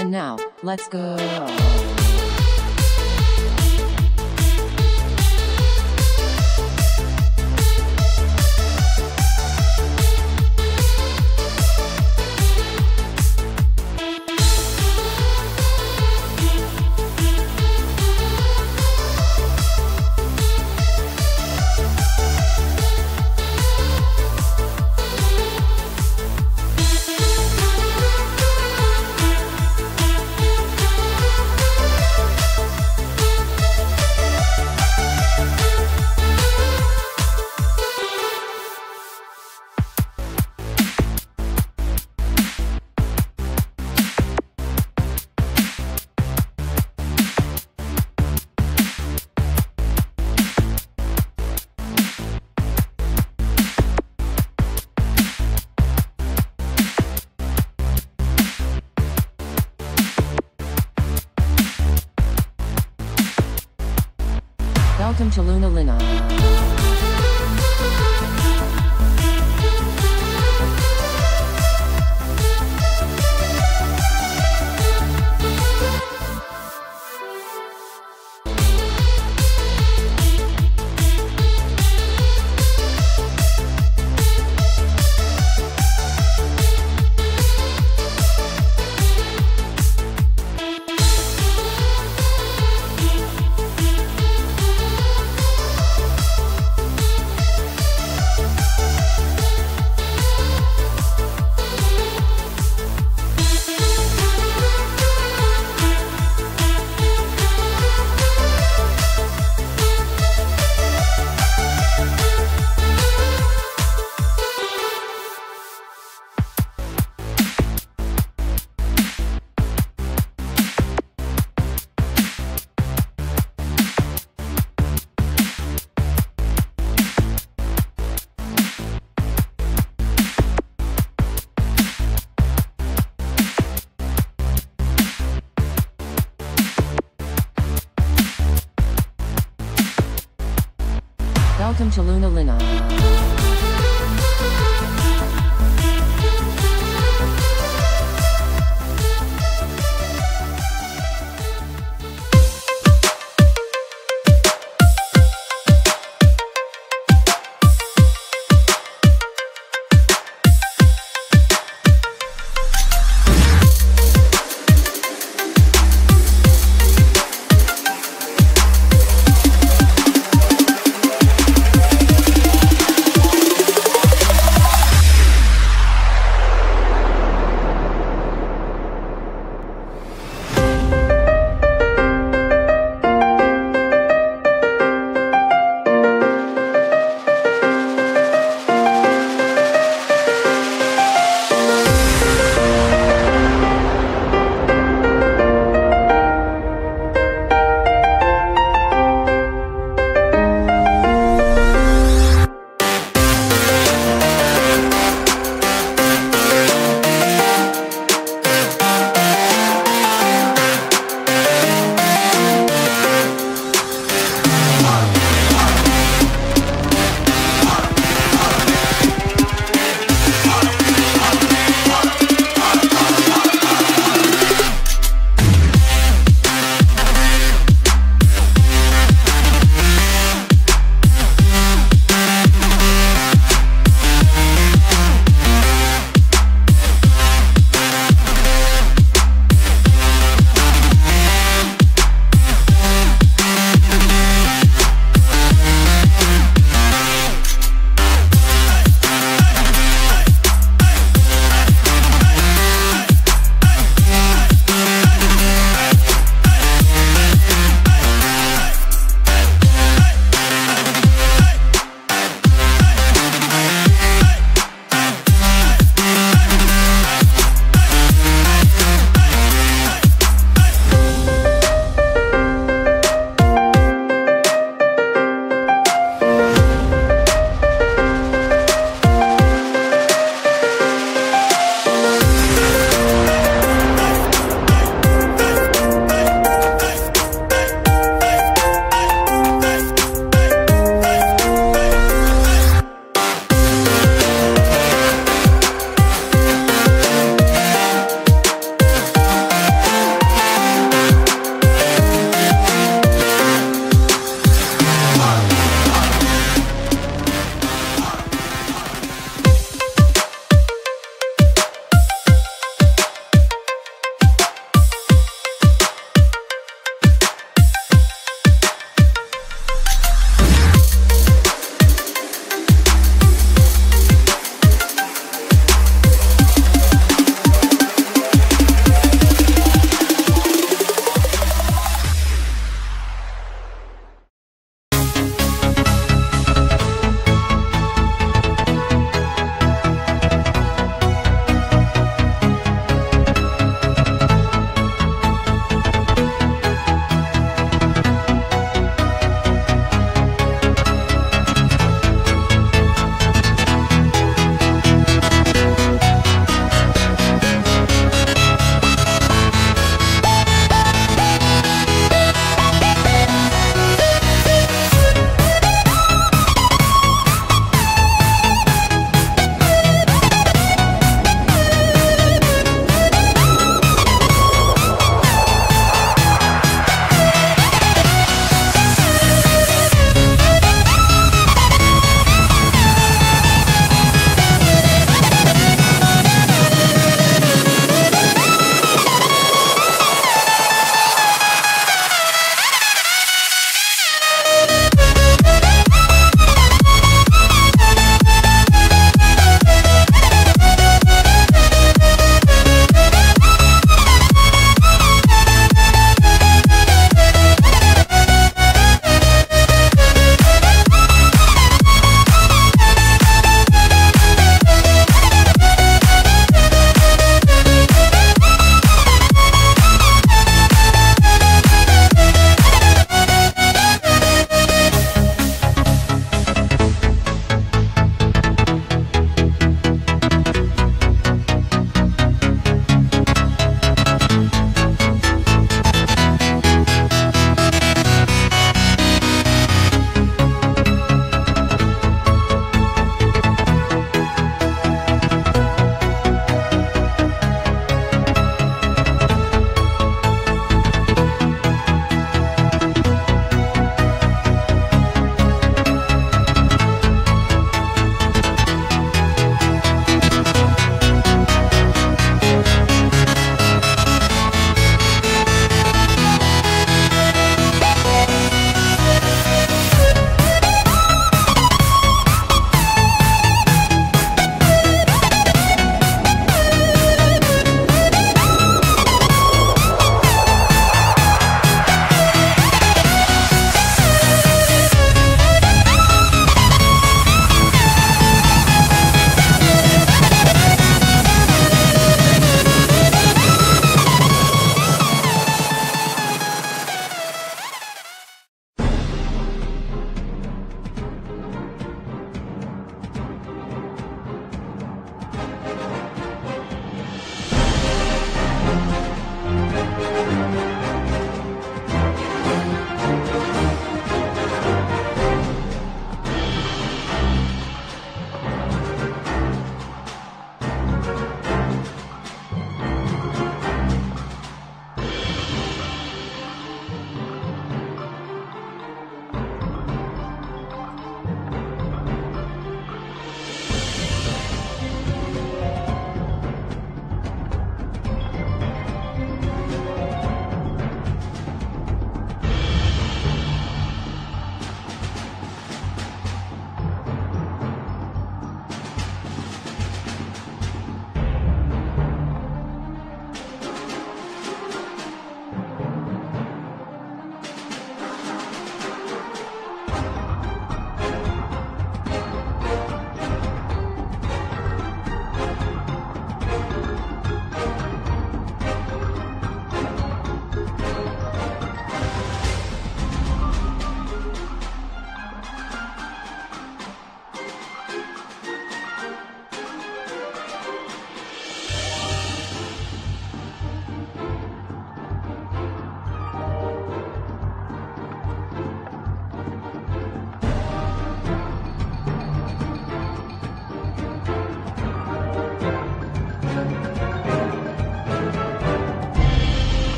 And now, let's go. Welcome to Luna Lina.